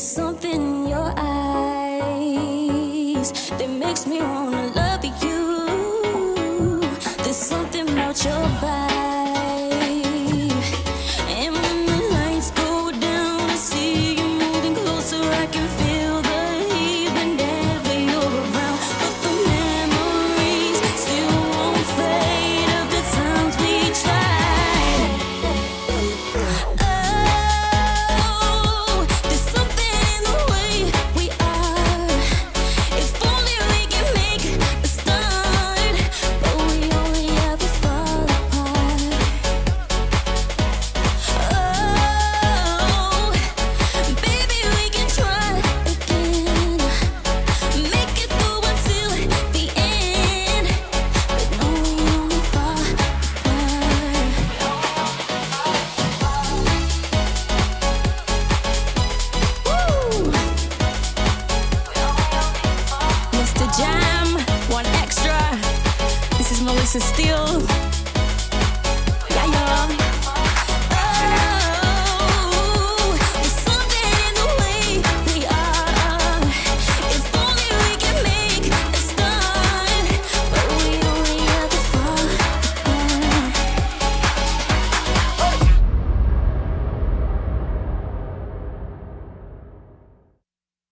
There's something in your eyes that makes me wanna love you. There's something about your vibe. To steal.